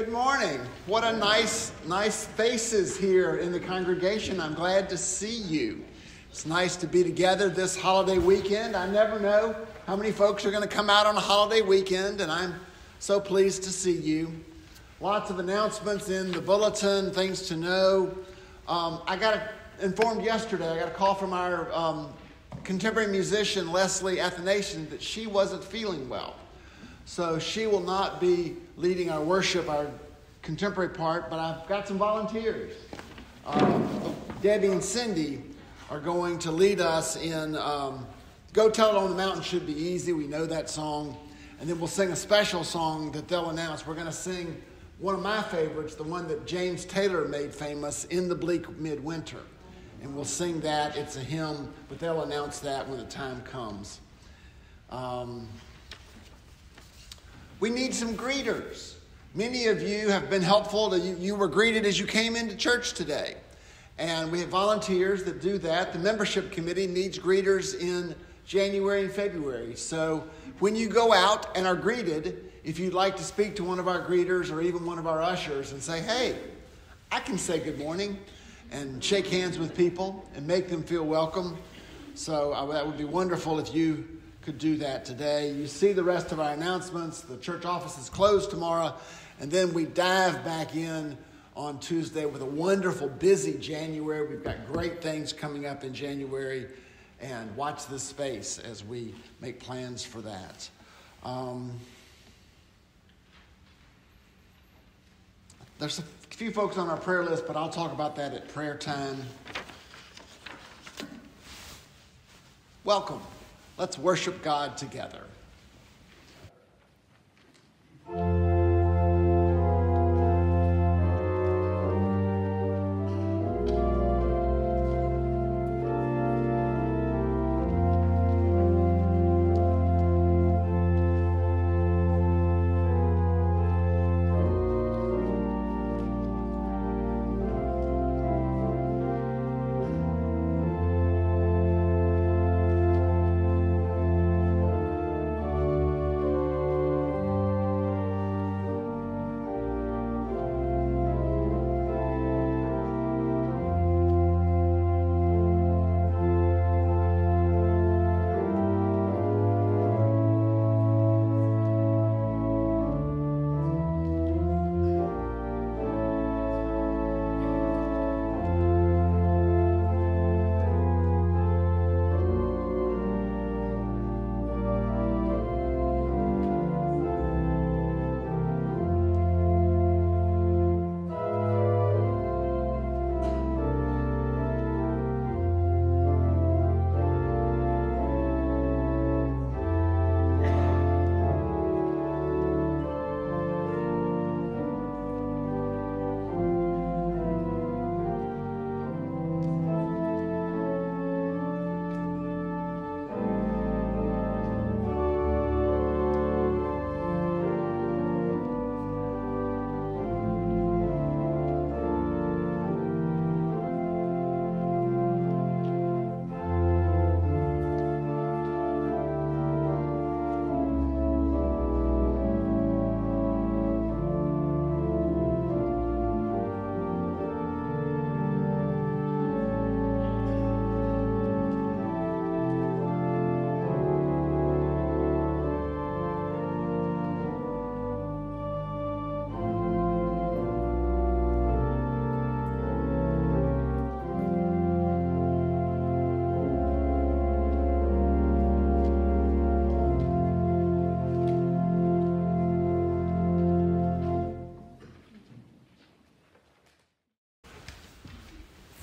Good morning. What a nice, nice faces here in the congregation. I'm glad to see you. It's nice to be together this holiday weekend. I never know how many folks are going to come out on a holiday weekend, and I'm so pleased to see you. Lots of announcements in the bulletin, things to know. Um, I got informed yesterday, I got a call from our um, contemporary musician, Leslie Athanasian, that she wasn't feeling well. So she will not be leading our worship, our contemporary part, but I've got some volunteers. Um, Debbie and Cindy are going to lead us in um, Go Tell It on the Mountain Should Be Easy. We know that song. And then we'll sing a special song that they'll announce. We're going to sing one of my favorites, the one that James Taylor made famous, In the Bleak Midwinter. And we'll sing that. It's a hymn, but they'll announce that when the time comes. Um, we need some greeters. Many of you have been helpful. To, you, you were greeted as you came into church today. And we have volunteers that do that. The membership committee needs greeters in January and February. So when you go out and are greeted, if you'd like to speak to one of our greeters or even one of our ushers and say, hey, I can say good morning and shake hands with people and make them feel welcome. So uh, that would be wonderful if you could do that today. You see the rest of our announcements. The church office is closed tomorrow, and then we dive back in on Tuesday with a wonderful, busy January. We've got great things coming up in January, and watch this space as we make plans for that. Um, there's a few folks on our prayer list, but I'll talk about that at prayer time. Welcome. Let's worship God together.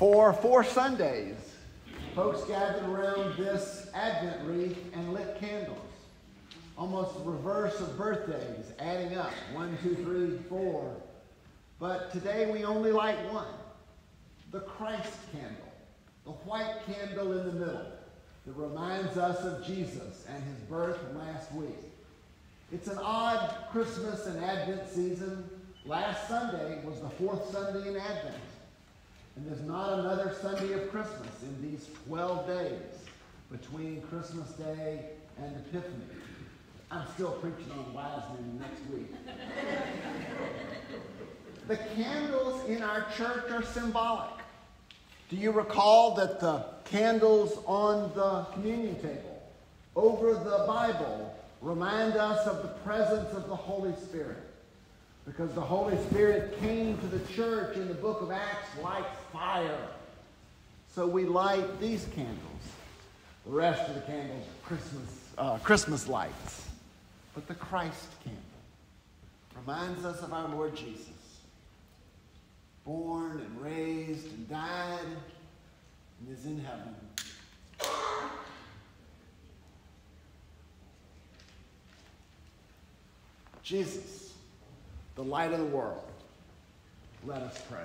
For four Sundays, folks gathered around this Advent wreath and lit candles. Almost the reverse of birthdays, adding up one, two, three, four. But today we only light one the Christ candle, the white candle in the middle that reminds us of Jesus and his birth last week. It's an odd Christmas and Advent season. Last Sunday was the fourth Sunday in Advent. And there's not another Sunday of Christmas in these 12 days between Christmas Day and Epiphany. I'm still preaching on Wiseman next week. the candles in our church are symbolic. Do you recall that the candles on the communion table over the Bible remind us of the presence of the Holy Spirit? Because the Holy Spirit came to the church in the book of Acts like fire. So we light these candles. The rest of the candles are Christmas, uh, Christmas lights. But the Christ candle reminds us of our Lord Jesus born and raised and died and is in heaven. Jesus, the light of the world. Let us pray.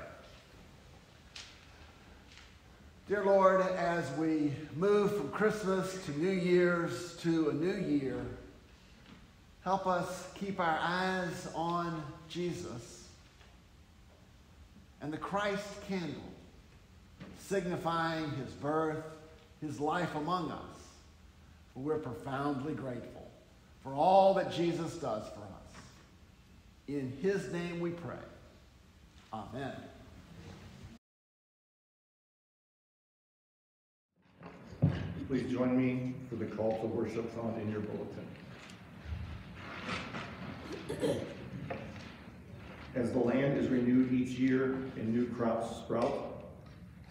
Dear Lord, as we move from Christmas to New Year's to a new year, help us keep our eyes on Jesus and the Christ candle, signifying his birth, his life among us. We're profoundly grateful for all that Jesus does for us. In his name we pray. Amen. Please join me for the call to worship found in your bulletin. As the land is renewed each year and new crops sprout,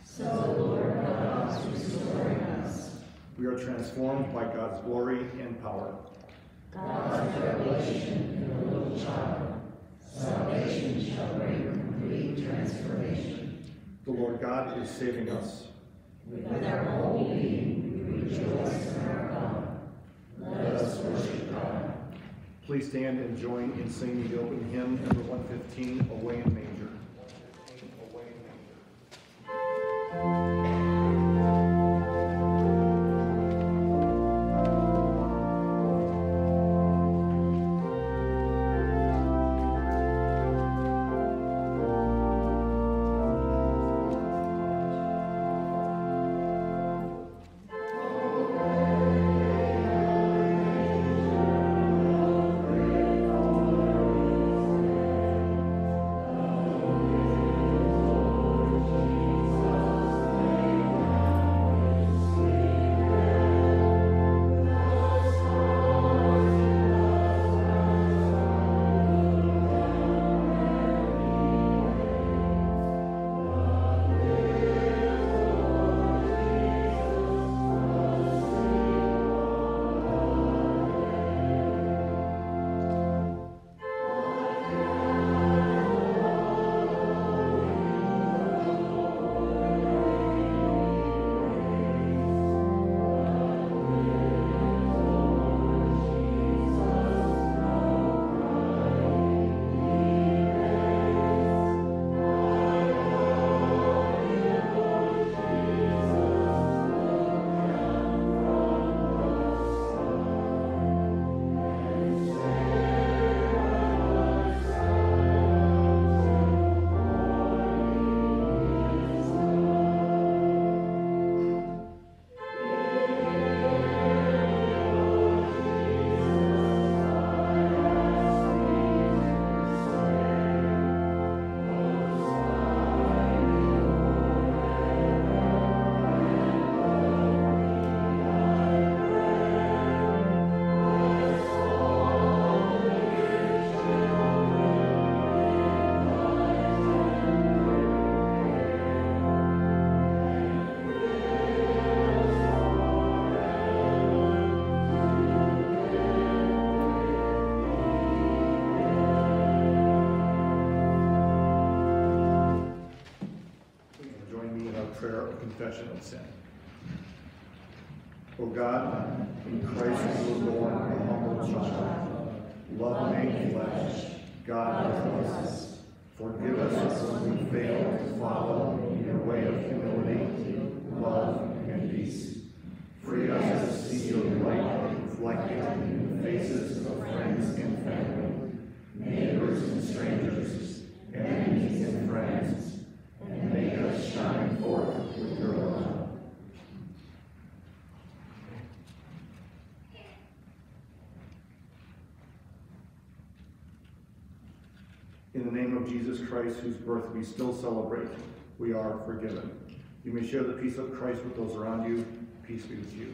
so, Lord, God is restoring us. We are transformed by God's glory and power. God's revelation in a little child. Salvation shall bring complete transformation. The Lord God is saving us. With our whole being, we rejoice in our God. Let us worship God. Please stand and join in singing the opening hymn, number 115, Away in Manger. Of sin. O God, in Christ you were born a humble child, love made flesh, God with us. Forgive us when we fail to follow your way of humility, love, and peace. Free us to see your light reflected in the faces of friends and family, neighbors and strangers, enemies and friends, and make us shine forth in the name of Jesus Christ, whose birth we still celebrate, we are forgiven. You may share the peace of Christ with those around you. Peace be with you.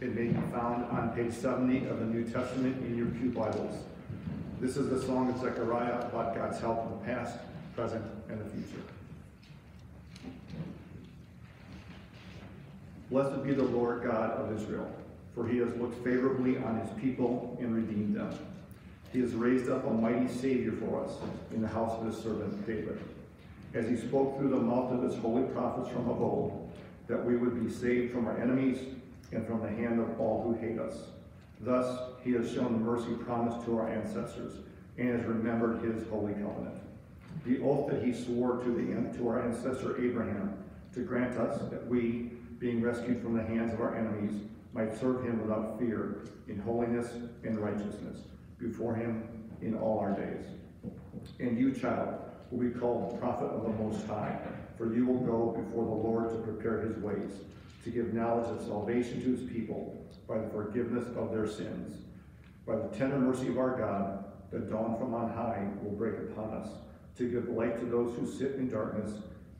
It may be found on page 70 of the New Testament in your Pew Bibles. This is the song of Zechariah about God's help in the past, present, and the future. Blessed be the Lord God of Israel, for he has looked favorably on his people and redeemed them. He has raised up a mighty Savior for us in the house of his servant David as he spoke through the mouth of his holy prophets from of old, that we would be saved from our enemies and from the hand of all who hate us. Thus he has shown the mercy promised to our ancestors and has remembered his holy covenant. The oath that he swore to, the, to our ancestor Abraham to grant us that we, being rescued from the hands of our enemies, might serve him without fear in holiness and righteousness before him in all our days. And you, child, will be called the prophet of the Most High, for you will go before the Lord to prepare his ways, to give knowledge of salvation to his people by the forgiveness of their sins. By the tender mercy of our God, the dawn from on high will break upon us, to give light to those who sit in darkness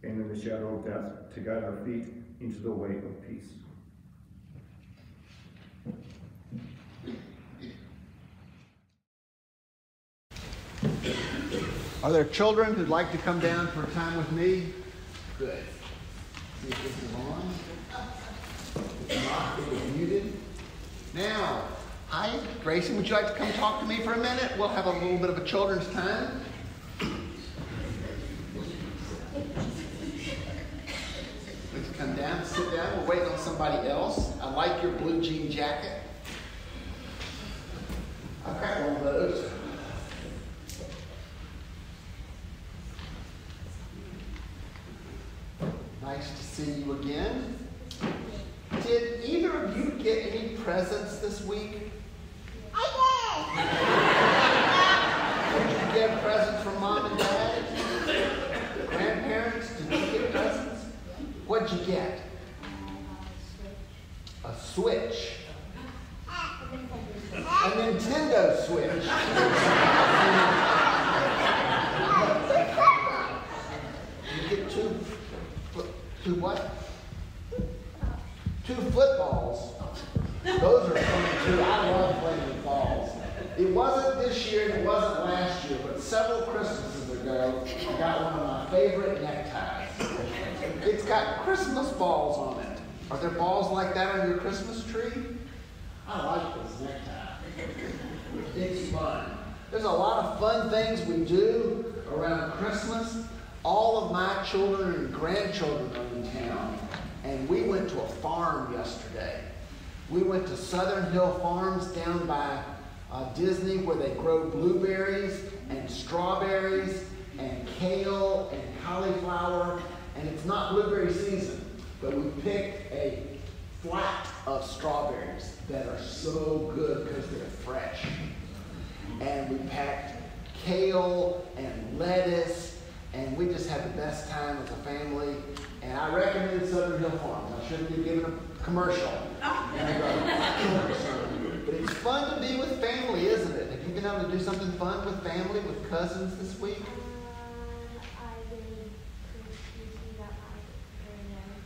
and in the shadow of death, to guide our feet into the way of peace. Are there children who'd like to come down for a time with me? Good. See if this is on. Not, muted. Now, hi, Grayson, would you like to come talk to me for a minute? We'll have a little bit of a children's time. Let's come down, sit down. We're waiting on somebody else. I like your blue jean jacket. I've got one of those. Nice to see you again. Did either of you get any presents this week? I Did did you get presents from mom and dad? Grandparents? Did you get presents? What'd you get? A Switch. A Nintendo Switch. You get two, two what? Two footballs. Those are fun too. I love playing with balls. It wasn't this year and it wasn't last year, but several Christmases ago, I got one of my favorite neckties. It's got Christmas balls on it. Are there balls like that on your Christmas tree? I like this necktie. It's fun. There's a lot of fun things we do around Christmas. All of my children and grandchildren are in town, and we went to a farm yesterday. We went to Southern Hill Farms down by uh, Disney where they grow blueberries and strawberries and kale and cauliflower. And it's not blueberry season, but we picked a flat of strawberries that are so good because they're fresh. And we packed kale and lettuce, and we just had the best time as a family. And I recommend Southern Hill Farms. I shouldn't be giving a commercial. Oh. But it's fun to be with family, isn't it? Have you been able to do something fun with family, with cousins this week?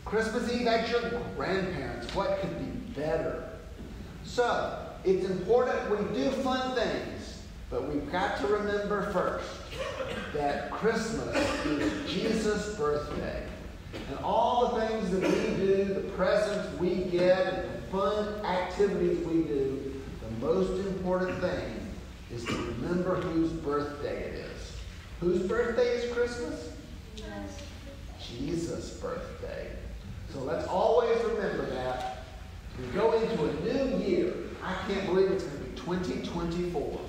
Christmas Eve at your grandparents. What could be better? So, it's important we do fun things, but we've got to remember first that Christmas is Jesus' birthday. And all the things that we do, the presents we get, and the fun activities we do, the most important thing is to remember whose birthday it is. Whose birthday is Christmas? Yes. Jesus' birthday. So let's always remember that. We go into a new year. I can't believe it's going to be 2024.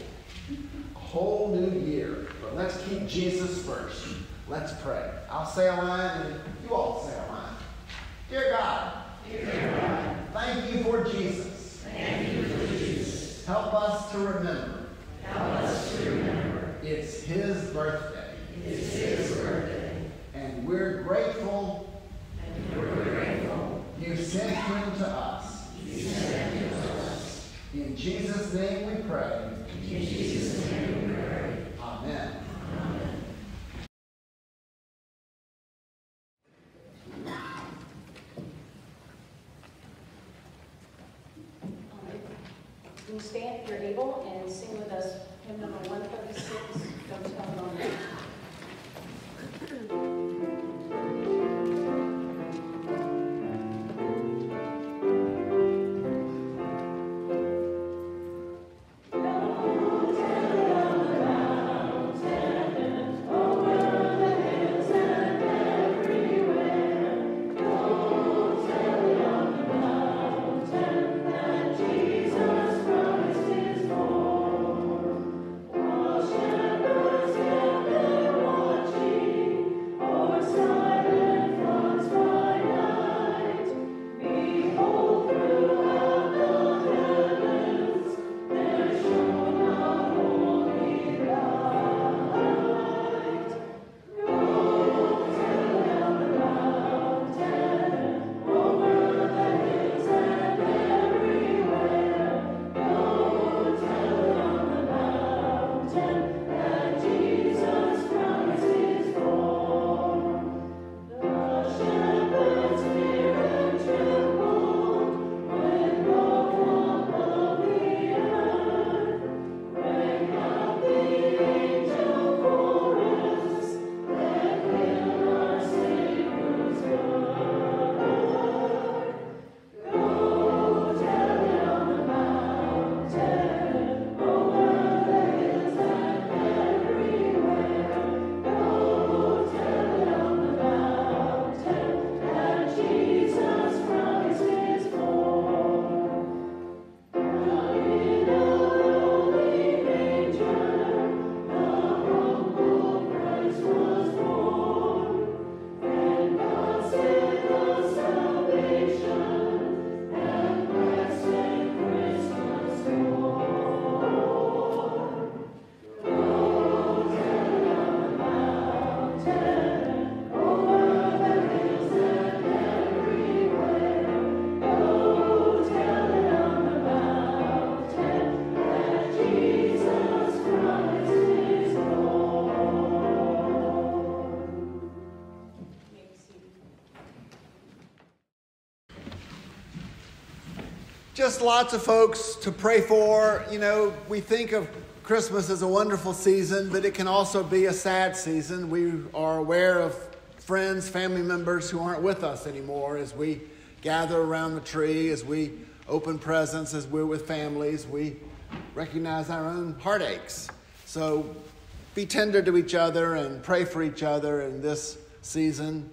A whole new year. But let's keep Jesus first. Let's pray. I'll say a line and you all say a line. Dear God. Dear God. Thank you for Jesus. Thank you for Jesus. Help us to remember. Help us to remember. It's his birthday. It's his birthday. And we're grateful. And we're grateful. You sent him to us. You sent him to us. In Jesus' name we pray. In Jesus' Just lots of folks to pray for. You know, we think of Christmas as a wonderful season, but it can also be a sad season. We are aware of friends, family members who aren't with us anymore as we gather around the tree, as we open presents, as we're with families. We recognize our own heartaches. So be tender to each other and pray for each other in this season.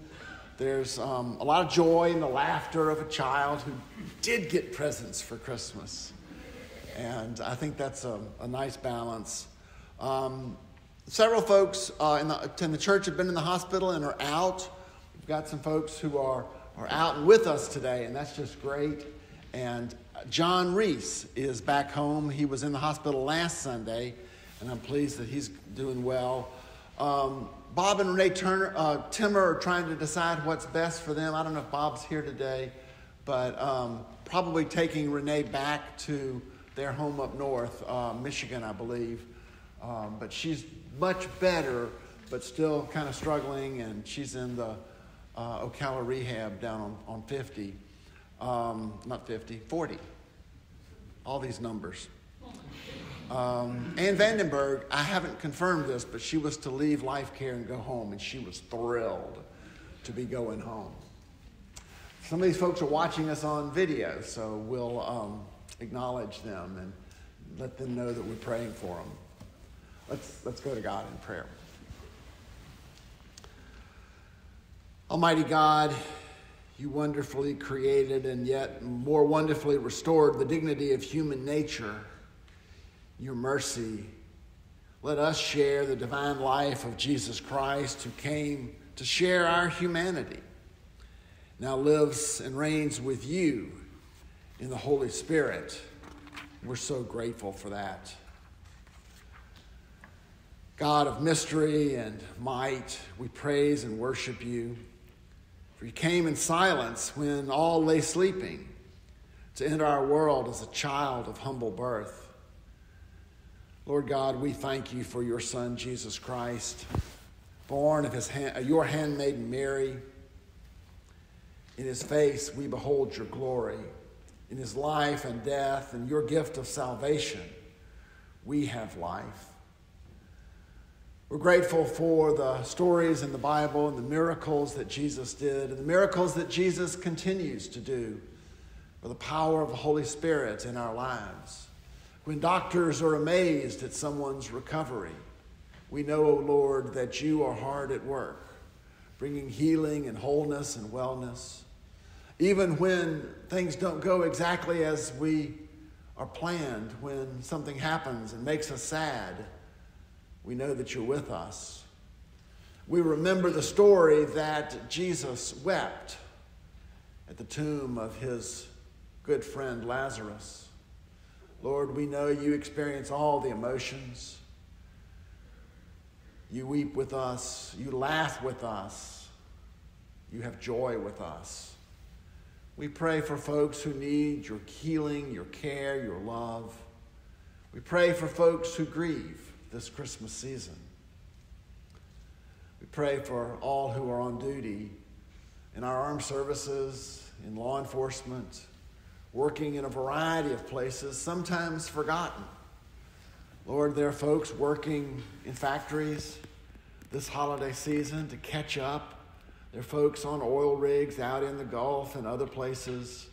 There's um, a lot of joy in the laughter of a child who did get presents for Christmas. And I think that's a, a nice balance. Um, several folks uh, in, the, in the church have been in the hospital and are out. We've got some folks who are, are out and with us today, and that's just great. And John Reese is back home. He was in the hospital last Sunday, and I'm pleased that he's doing well. Um, Bob and Renee Turner, uh, Timmer are trying to decide what's best for them. I don't know if Bob's here today, but um, probably taking Renee back to their home up north, uh, Michigan, I believe. Um, but she's much better, but still kind of struggling, and she's in the uh, Ocala Rehab down on, on 50, um, not 50, 40. All these numbers. Um, Ann Vandenberg, I haven't confirmed this, but she was to leave life care and go home, and she was thrilled to be going home. Some of these folks are watching us on video, so we'll um, acknowledge them and let them know that we're praying for them. Let's, let's go to God in prayer. Almighty God, you wonderfully created and yet more wonderfully restored the dignity of human nature. Your mercy. Let us share the divine life of Jesus Christ, who came to share our humanity, now lives and reigns with you in the Holy Spirit. We're so grateful for that. God of mystery and might, we praise and worship you. For you came in silence when all lay sleeping to enter our world as a child of humble birth. Lord God, we thank you for your Son, Jesus Christ, born of his hand, uh, your handmaiden Mary. In his face, we behold your glory. In his life and death and your gift of salvation, we have life. We're grateful for the stories in the Bible and the miracles that Jesus did and the miracles that Jesus continues to do for the power of the Holy Spirit in our lives. When doctors are amazed at someone's recovery, we know, O oh Lord, that you are hard at work, bringing healing and wholeness and wellness. Even when things don't go exactly as we are planned, when something happens and makes us sad we know that you're with us. We remember the story that Jesus wept at the tomb of his good friend Lazarus. Lord, we know you experience all the emotions. You weep with us, you laugh with us, you have joy with us. We pray for folks who need your healing, your care, your love. We pray for folks who grieve this Christmas season. We pray for all who are on duty in our armed services, in law enforcement, working in a variety of places, sometimes forgotten. Lord, there are folks working in factories this holiday season to catch up. There are folks on oil rigs out in the Gulf and other places.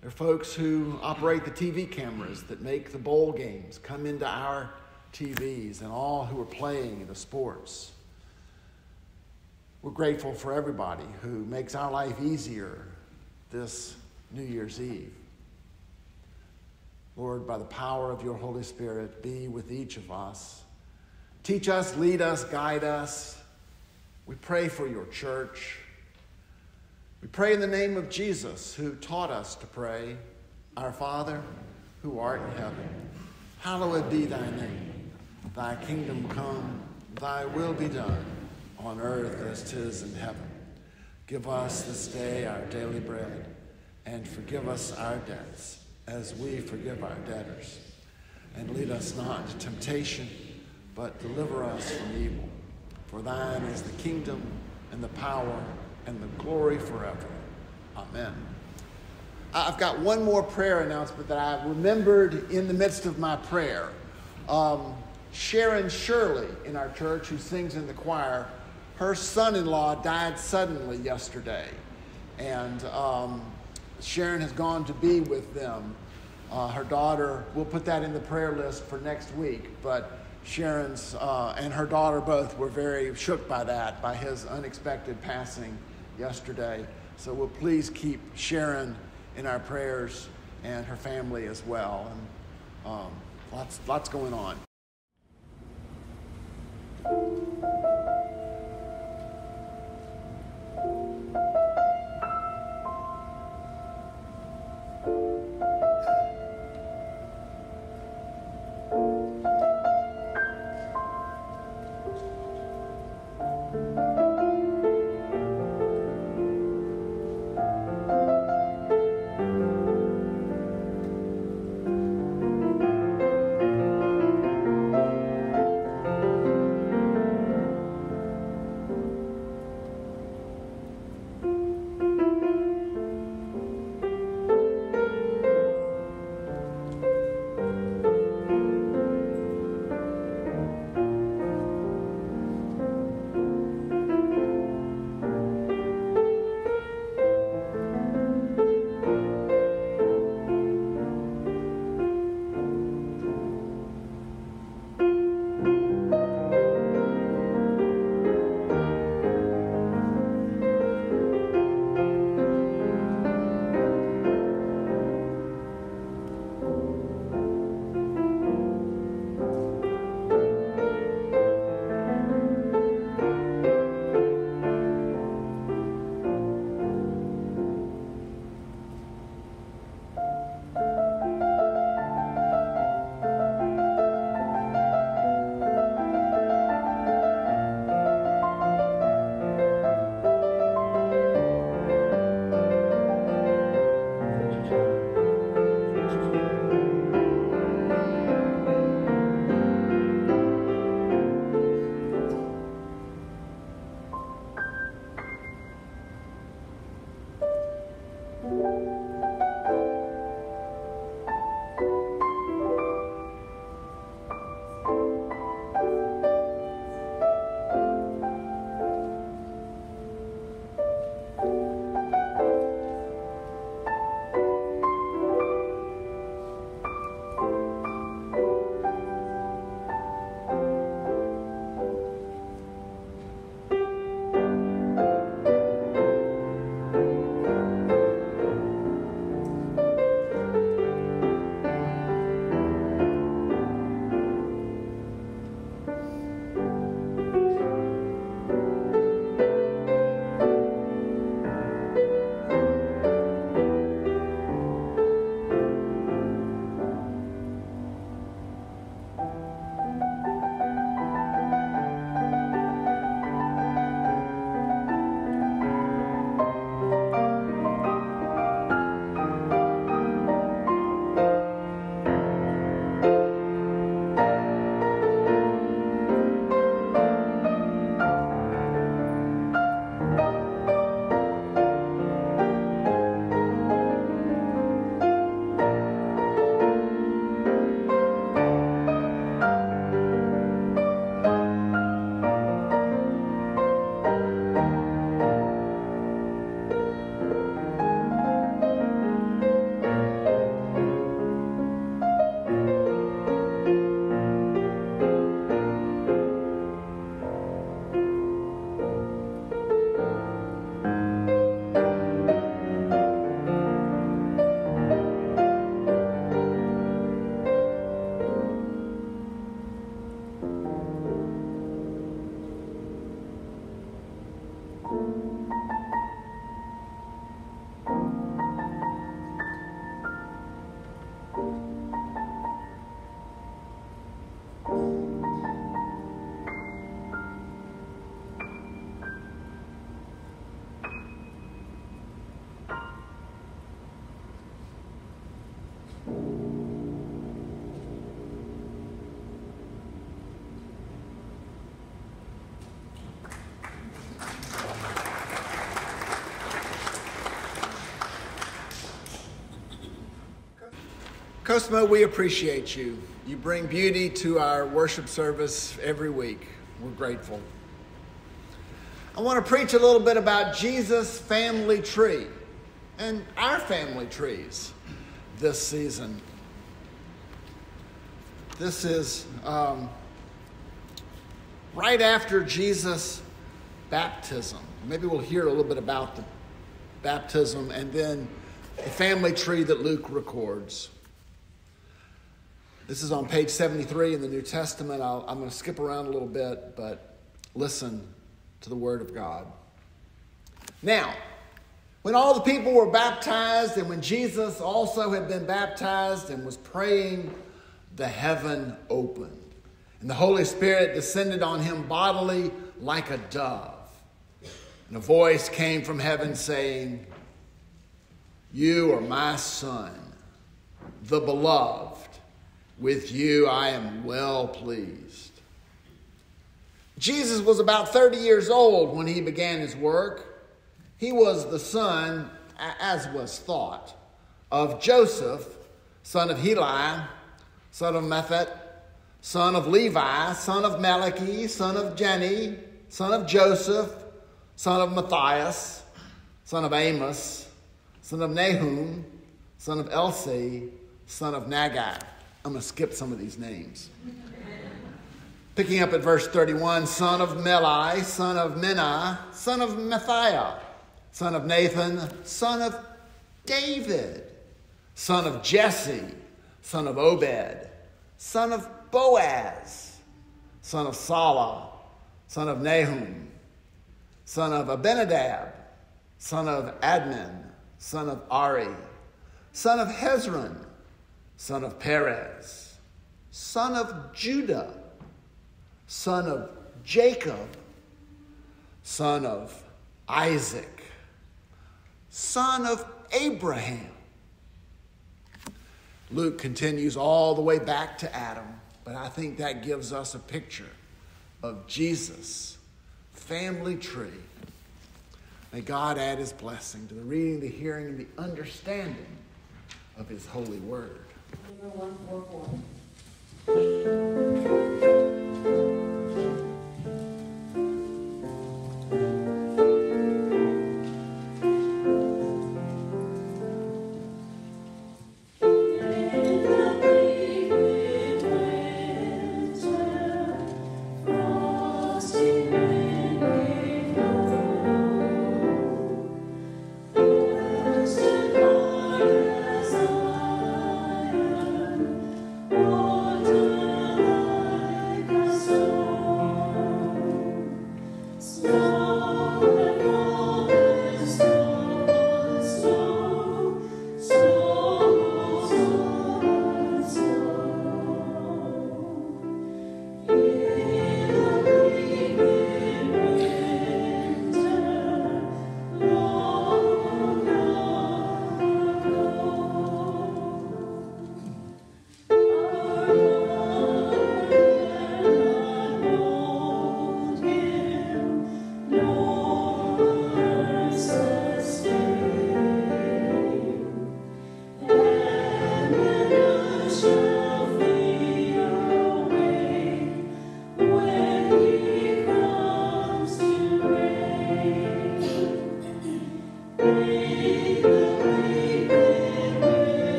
There are folks who operate the TV cameras that make the bowl games come into our TVs and all who are playing the sports. We're grateful for everybody who makes our life easier this New Year's Eve. Lord, by the power of your Holy Spirit, be with each of us. Teach us, lead us, guide us. We pray for your church. We pray in the name of Jesus, who taught us to pray, Our Father, who art in heaven, hallowed be thy name. Thy kingdom come, thy will be done, on earth as tis in heaven. Give us this day our daily bread, and forgive us our debts, as we forgive our debtors. And lead us not into temptation, but deliver us from evil. For thine is the kingdom, and the power, and the glory forever. Amen. I've got one more prayer announcement that I remembered in the midst of my prayer. Um, Sharon Shirley in our church, who sings in the choir, her son in law died suddenly yesterday. And um, Sharon has gone to be with them. Uh, her daughter, we'll put that in the prayer list for next week, but Sharon's uh, and her daughter both were very shook by that, by his unexpected passing yesterday. So we'll please keep Sharon in our prayers and her family as well. And um, lots, lots going on. Cosmo, we appreciate you. You bring beauty to our worship service every week. We're grateful. I want to preach a little bit about Jesus' family tree and our family trees this season. This is um, right after Jesus' baptism. Maybe we'll hear a little bit about the baptism and then the family tree that Luke records. This is on page 73 in the New Testament. i am going to skip around a little bit, but listen to the Word of God. Now, when all the people were baptized, and when Jesus also had been baptized and was praying, the heaven opened, and the Holy Spirit descended on him bodily like a dove. And a voice came from heaven saying, You are my Son, the beloved. With you I am well pleased. Jesus was about 30 years old when he began his work. He was the son, as was thought, of Joseph, son of Heli, son of Matthat, son of Levi, son of Melchi, son of Janni, son of Joseph, son of Matthias, son of Amos, son of Nahum, son of Elsi, son of Naggai. I'm going to skip some of these names. Picking up at verse 31 son of Melai, son of Menna, son of Matthiah, son of Nathan, son of David, son of Jesse, son of Obed, son of Boaz, son of Salah, son of Nahum, son of Abinadab, son of Admin, son of Ari, son of Hezron, son of Perez, son of Judah, son of Jacob, son of Isaac, son of Abraham. Luke continues all the way back to Adam, but I think that gives us a picture of Jesus' family tree. May God add his blessing to the reading, the hearing, and the understanding of his holy word. Number 144.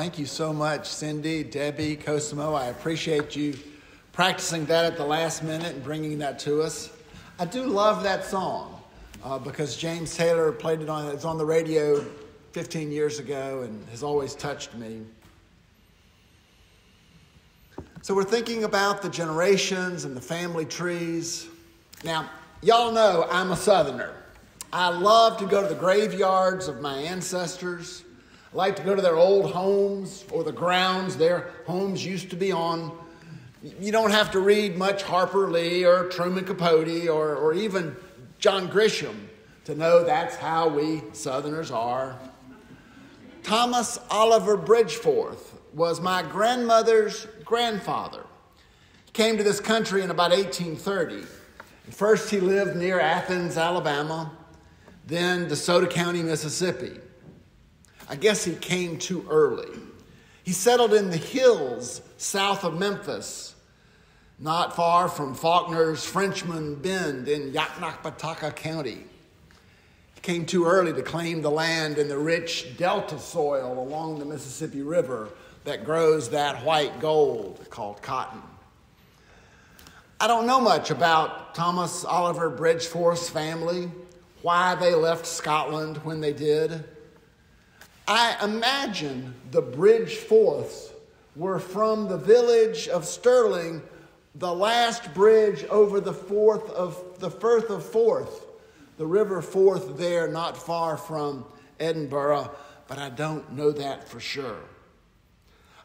Thank you so much, Cindy, Debbie, Cosimo. I appreciate you practicing that at the last minute and bringing that to us. I do love that song uh, because James Taylor played it on, it was on the radio 15 years ago and has always touched me. So we're thinking about the generations and the family trees. Now, y'all know I'm a Southerner. I love to go to the graveyards of my ancestors. Like to go to their old homes or the grounds their homes used to be on. You don't have to read much Harper Lee or Truman Capote or, or even John Grisham to know that's how we Southerners are. Thomas Oliver Bridgeforth was my grandmother's grandfather. He came to this country in about 1830. First, he lived near Athens, Alabama, then DeSoto County, Mississippi. I guess he came too early. He settled in the hills south of Memphis, not far from Faulkner's Frenchman Bend in Yoknapatawpha County. He came too early to claim the land in the rich delta soil along the Mississippi River that grows that white gold called cotton. I don't know much about Thomas Oliver Bridgeforth's family, why they left Scotland when they did. I imagine the Bridgeforths were from the village of Stirling, the last bridge over the Forth of the Firth of Forth, the River Forth there, not far from Edinburgh, but I don't know that for sure.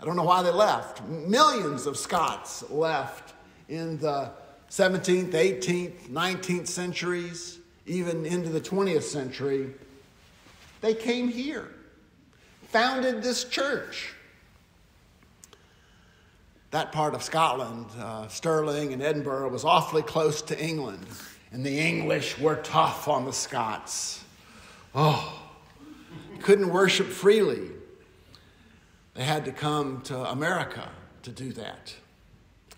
I don't know why they left. Millions of Scots left in the 17th, 18th, 19th centuries, even into the 20th century. They came here, founded this church. That part of Scotland, uh, Stirling and Edinburgh, was awfully close to England, and the English were tough on the Scots. Oh, couldn't worship freely. They had to come to America to do that.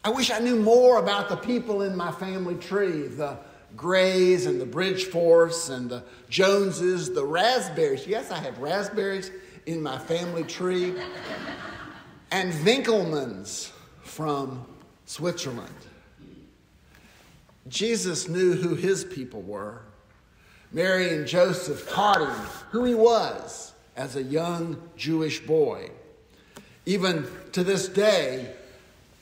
I wish I knew more about the people in my family tree the Grays and the Bridgeforths and the Joneses, the raspberries. Yes, I have raspberries in my family tree. and Winkelmans from Switzerland. Jesus knew who his people were. Mary and Joseph taught him who he was as a young Jewish boy. Even to this day,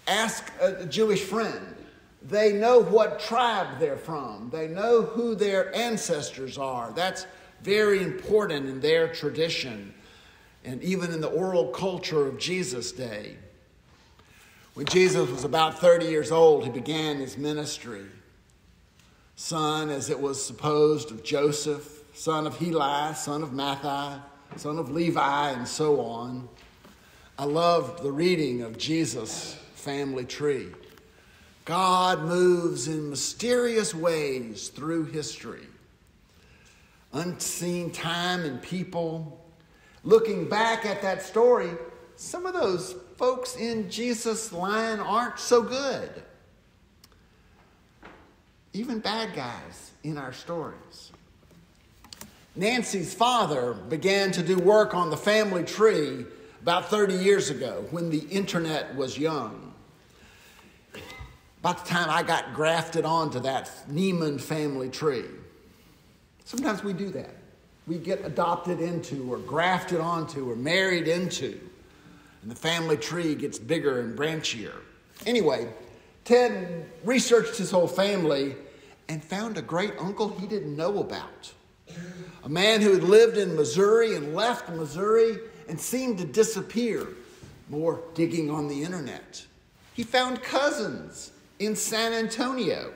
ask a Jewish friend. They know what tribe they're from, they know who their ancestors are. That's very important in their tradition and even in the oral culture of Jesus' day. When Jesus was about 30 years old, he began his ministry. Son, as it was supposed, of Joseph, son of Heli, son of Matthi, son of Levi, and so on. I loved the reading of Jesus' family tree. God moves in mysterious ways through history. Unseen time and people. Looking back at that story, some of those folks in Jesus' line aren't so good. Even bad guys in our stories. Nancy's father began to do work on the family tree about 30 years ago when the internet was young. About the time I got grafted onto that Neiman family tree. Sometimes we do that. We get adopted into, or grafted onto, or married into, and the family tree gets bigger and branchier. Anyway, Ted researched his whole family and found a great uncle he didn't know about. A man who had lived in Missouri and left Missouri and seemed to disappear. More digging on the internet. He found cousins in San Antonio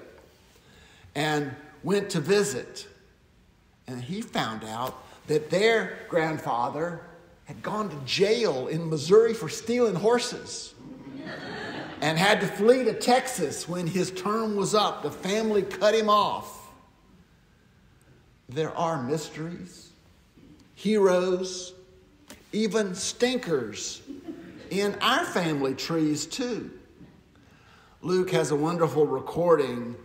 and went to visit. And he found out that their grandfather had gone to jail in Missouri for stealing horses and had to flee to Texas when his term was up. The family cut him off. There are mysteries, heroes, even stinkers in our family trees, too. Luke has a wonderful recording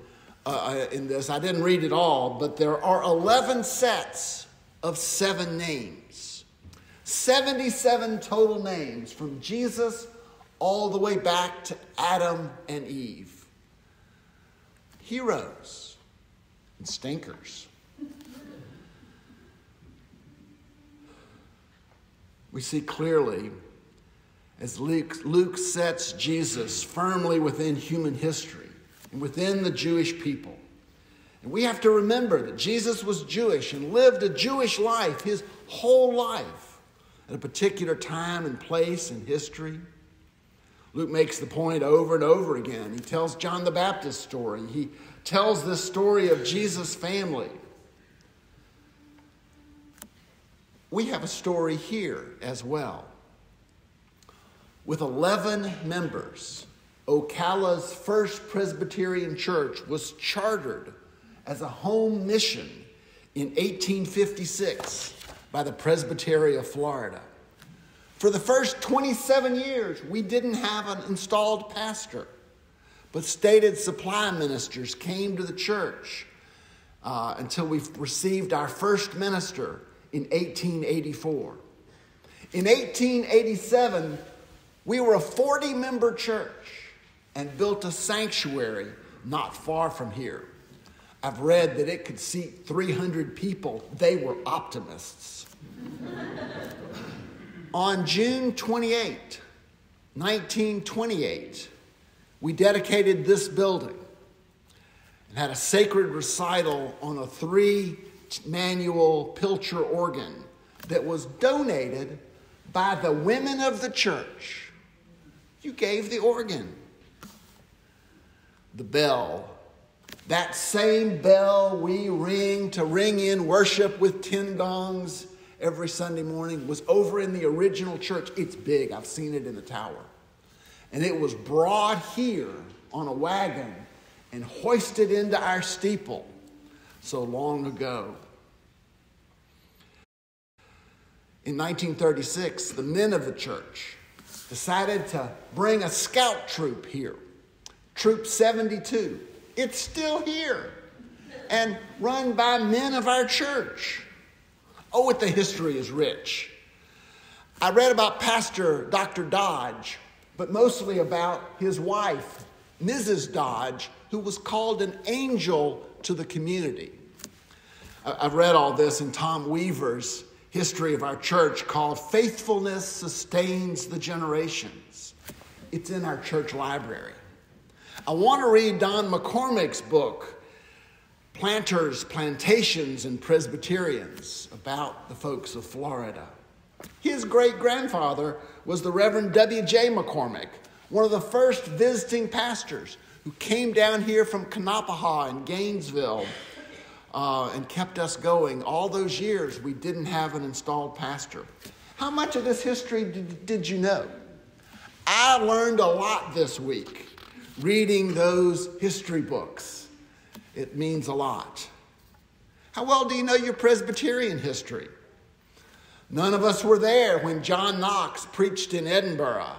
uh, in this. I didn't read it all, but there are 11 sets of seven names. 77 total names from Jesus all the way back to Adam and Eve. Heroes and stinkers. We see clearly as Luke, Luke sets Jesus firmly within human history within the Jewish people. And we have to remember that Jesus was Jewish and lived a Jewish life his whole life at a particular time and place in history. Luke makes the point over and over again. He tells John the Baptist story. He tells this story of Jesus' family. We have a story here as well. With 11 members, Ocala's first Presbyterian church was chartered as a home mission in 1856 by the Presbytery of Florida. For the first 27 years, we didn't have an installed pastor, but stated supply ministers came to the church uh, until we received our first minister in 1884. In 1887, we were a 40 member church and built a sanctuary not far from here. I've read that it could seat 300 people. They were optimists. On June 28, 1928, we dedicated this building and had a sacred recital on a three manual Pilcher organ that was donated by the women of the church. You gave the organ. The bell, that same bell we ring to ring in worship with 10 gongs every Sunday morning was over in the original church. It's big, I've seen it in the tower. And it was brought here on a wagon and hoisted into our steeple so long ago. In 1936, the men of the church decided to bring a scout troop here, Troop 72. It's still here and run by men of our church. Oh, what the history is rich. I read about Pastor Dr. Dodge, but mostly about his wife, Mrs. Dodge, who was called an angel to the community. I've read all this in Tom Weaver's history of our church called Faithfulness Sustains the Generations. It's in our church library. I want to read Don McCormick's book, planters, plantations, and Presbyterians about the folks of Florida. His great grandfather was the Reverend W.J. McCormick, one of the first visiting pastors who came down here from Kanapaha and Gainesville uh, and kept us going. All those years, we didn't have an installed pastor. How much of this history did, did you know? I learned a lot this week reading those history books it means a lot. How well do you know your Presbyterian history? None of us were there when John Knox preached in Edinburgh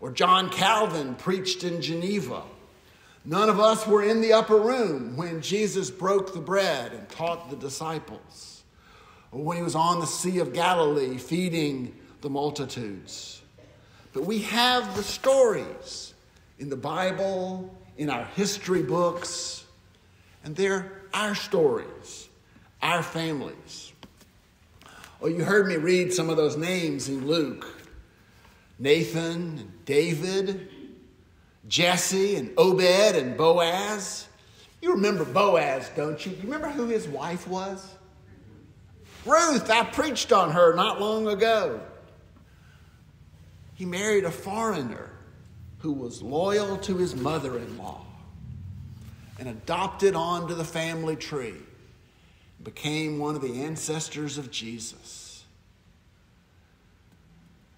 or John Calvin preached in Geneva. None of us were in the upper room when Jesus broke the bread and taught the disciples, or when he was on the Sea of Galilee feeding the multitudes. But we have the stories in the Bible, in our history books, and they're our stories, our families. Oh, you heard me read some of those names in Luke Nathan and David, Jesse and Obed and Boaz. You remember Boaz, don't you? You remember who his wife was? Ruth, I preached on her not long ago. He married a foreigner who was loyal to his mother in law and adopted onto the family tree, became one of the ancestors of Jesus.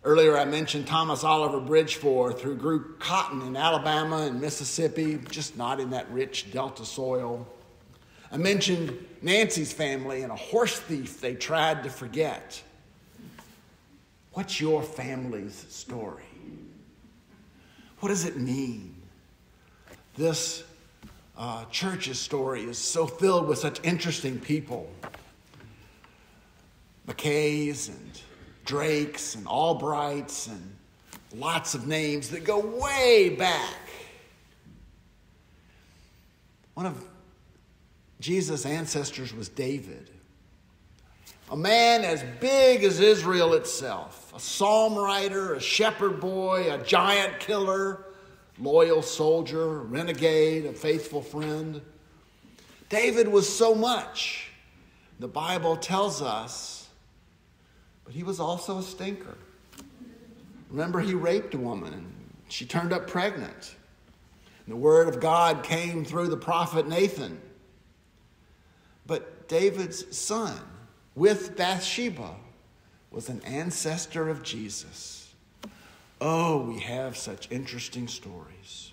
Earlier, I mentioned Thomas Oliver Bridgeforth, who grew cotton in Alabama and Mississippi, just not in that rich Delta soil. I mentioned Nancy's family and a horse thief they tried to forget. What's your family's story? What does it mean? This uh, church's story is so filled with such interesting people. McKays and Drakes and Albrights and lots of names that go way back. One of Jesus' ancestors was David, a man as big as Israel itself, a psalm writer, a shepherd boy, a giant killer, loyal soldier, renegade, a faithful friend. David was so much, the Bible tells us, but he was also a stinker. Remember, he raped a woman and she turned up pregnant. And the word of God came through the prophet Nathan. But David's son, with Bathsheba, was an ancestor of Jesus. Oh, we have such interesting stories.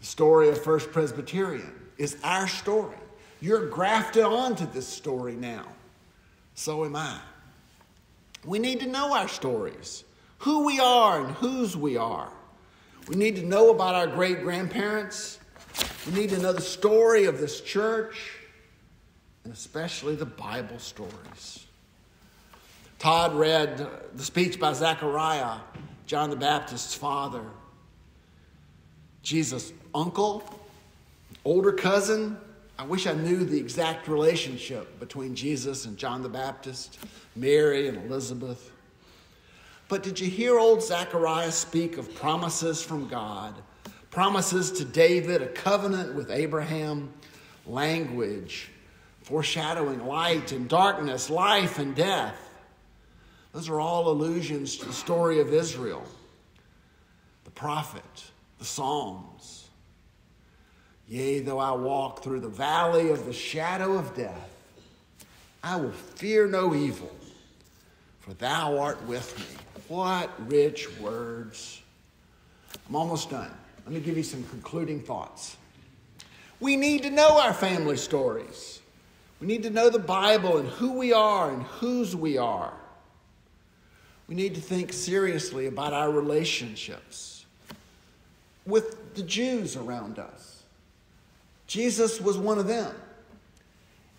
The story of First Presbyterian is our story. You're grafted onto this story now. So am I. We need to know our stories, who we are and whose we are. We need to know about our great grandparents. We need to know the story of this church, and especially the Bible stories. Todd read the speech by Zechariah, John the Baptist's father. Jesus' uncle, older cousin. I wish I knew the exact relationship between Jesus and John the Baptist, Mary and Elizabeth. But did you hear old Zechariah speak of promises from God? Promises to David, a covenant with Abraham, language, foreshadowing light and darkness, life and death. Those are all allusions to the story of Israel, the prophet, the Psalms. Yea, though I walk through the valley of the shadow of death, I will fear no evil, for thou art with me. What rich words. I'm almost done. Let me give you some concluding thoughts. We need to know our family stories. We need to know the Bible and who we are and whose we are. We need to think seriously about our relationships with the Jews around us. Jesus was one of them.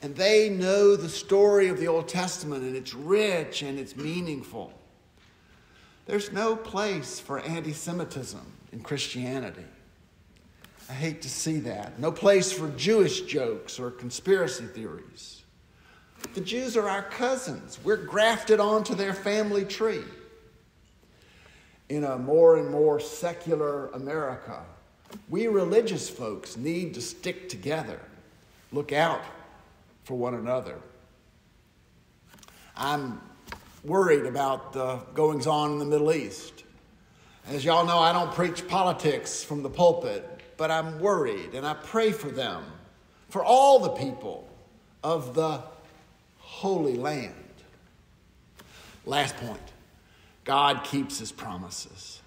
And they know the story of the Old Testament, and it's rich and it's meaningful. There's no place for anti Semitism in Christianity. I hate to see that. No place for Jewish jokes or conspiracy theories. The Jews are our cousins. We're grafted onto their family tree. In a more and more secular America, we religious folks need to stick together, look out for one another. I'm worried about the goings on in the Middle East. As y'all know, I don't preach politics from the pulpit, but I'm worried and I pray for them, for all the people of the Holy Land. Last point God keeps his promises.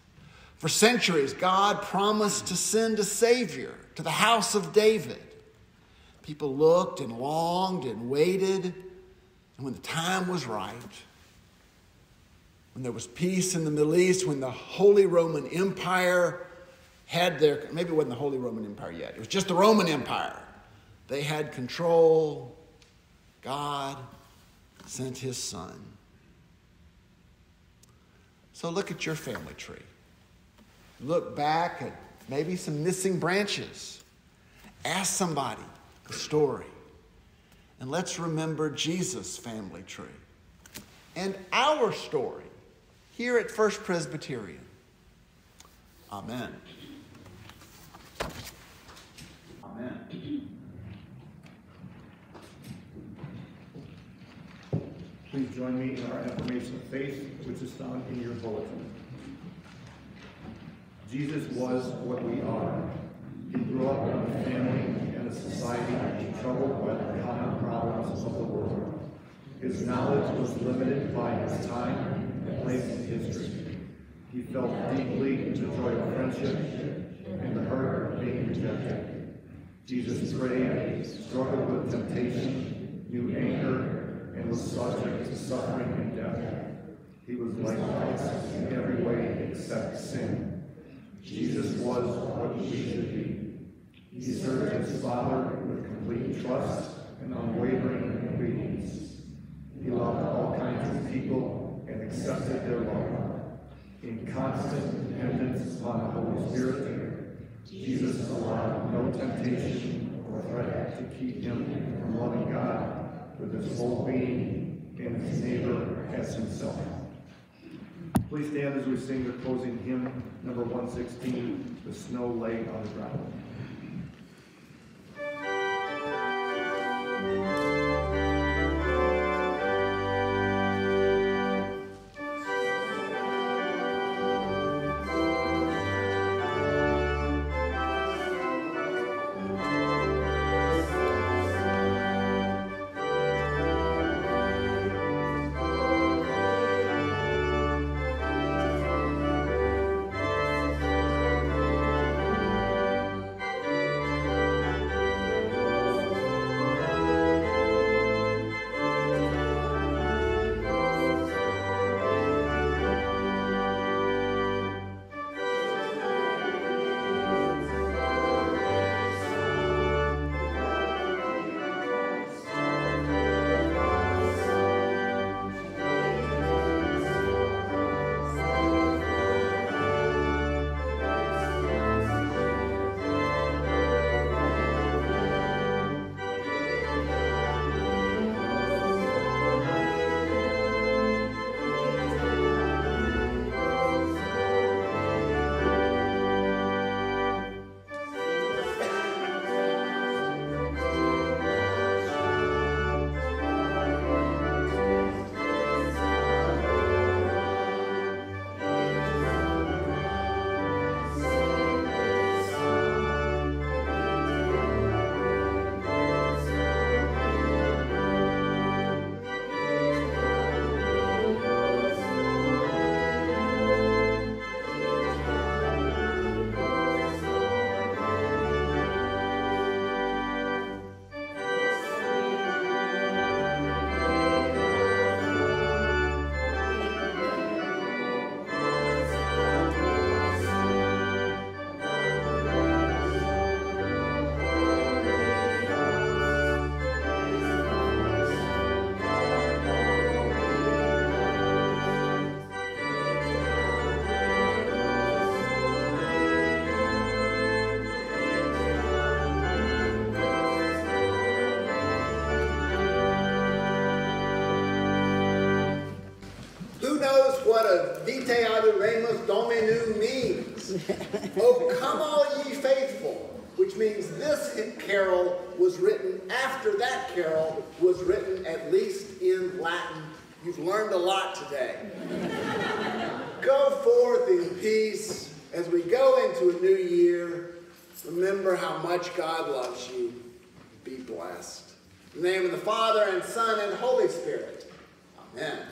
For centuries, God promised to send a Savior to the house of David. People looked and longed and waited, and when the time was right, when there was peace in the Middle East, when the Holy Roman Empire had their, maybe it wasn't the Holy Roman Empire yet, it was just the Roman Empire. They had control. God sent his son. So look at your family tree. Look back at maybe some missing branches. Ask somebody the story. And let's remember Jesus' family tree and our story here at First Presbyterian. Amen. Amen. Please join me in our affirmation of faith, which is found in your bulletin. Jesus was what we are. He grew up in a family and a society troubled by the common problems of the world. His knowledge was limited by his time and place in history. He felt deeply the joy of friendship and the hurt of being rejected. Jesus prayed, struggled with temptation, knew anger, and was subject to suffering and death. He was like Christ in every way except sin. Jesus was what we should be. He served his Father with complete trust and unwavering obedience. He loved all kinds of people and accepted their love. In constant dependence upon the Holy Spirit, Jesus allowed no temptation or threat to keep him from loving God with his whole being and his neighbor as himself. Please stand as we sing the closing hymn, number 116, The Snow Lay on the Ground. Much God loves you. Be blessed. In the name of the Father and Son and Holy Spirit. Amen.